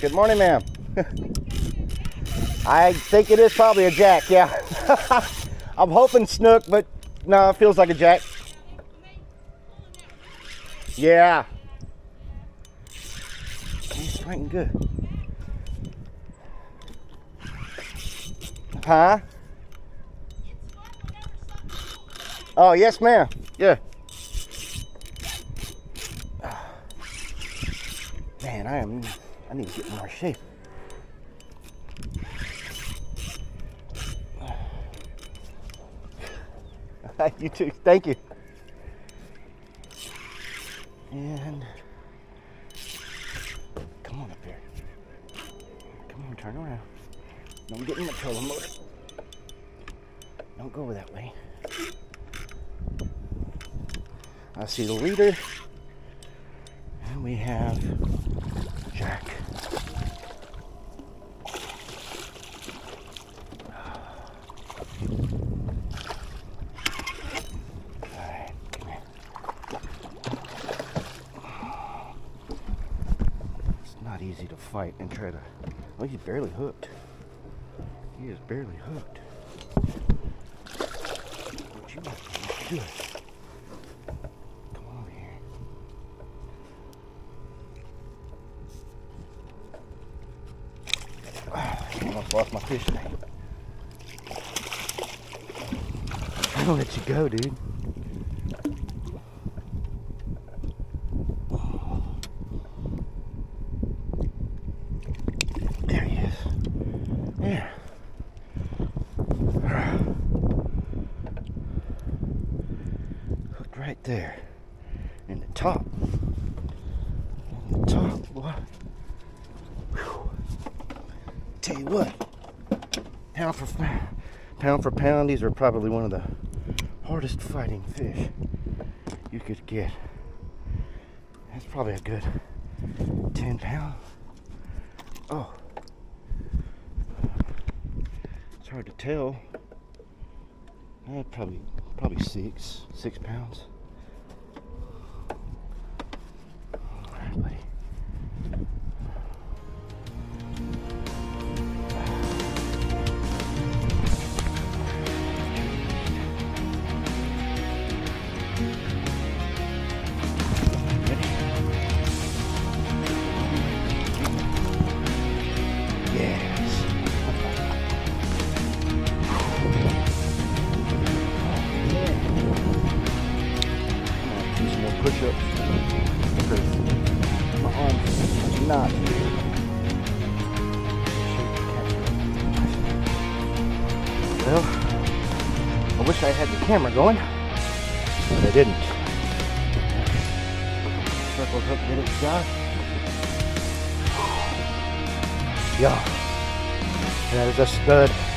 Good morning, ma'am. I think it is probably a jack, yeah. I'm hoping snook, but no, it feels like a jack. Yeah. He's fighting good. Huh? Oh, yes, ma'am. Yeah. Man, I am. I need to get more shape. you too. Thank you. And come on up here. Come on, turn around. Don't get in the trolling motor. Don't go that way. I see the leader. Jack. It's not easy to fight and try to. Oh, he's barely hooked. He is barely hooked. What you want? What you doing? Come on over here. I almost lost my fish tank. I'm gonna let you go, dude. There he is. There. Hooked right there. In the top. In the top, boy. Tell you what, pound for pound, pound for pound, these are probably one of the hardest fighting fish you could get. That's probably a good 10 pound. Oh. It's hard to tell. Uh, probably, probably six, six pounds. Not. Well, I wish I had the camera going, but I didn't. Circle hook did its job. Yeah, that is a stud.